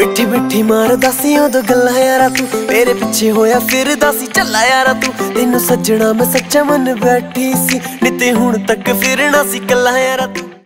ਮਿੱਠੀ ਮਿੱਠੀ ਮਾਰਦਾ ਸੀ ਉਦੋਂ ਗੱਲਾਂ ਯਾਰਾ ਤੂੰ। ਮੇਰੇ ਪਿੱਛੇ ਹੋਇਆ ਫਿਰਦਾ ਸੀ ਚੱਲਾ ਯਾਰਾ ਤੂੰ। ਤੈਨੂੰ ਸੱਜਣਾ ਮੈਂ ਸੱਚਾ ਮਨ ਬੈਠੀ ਸੀ। ਨਿਤੇ ਹੁਣ ਤੱਕ ਫਿਰਨਾ ਸੀ ਕੱਲਾ ਯਾਰਾ ਤੂੰ।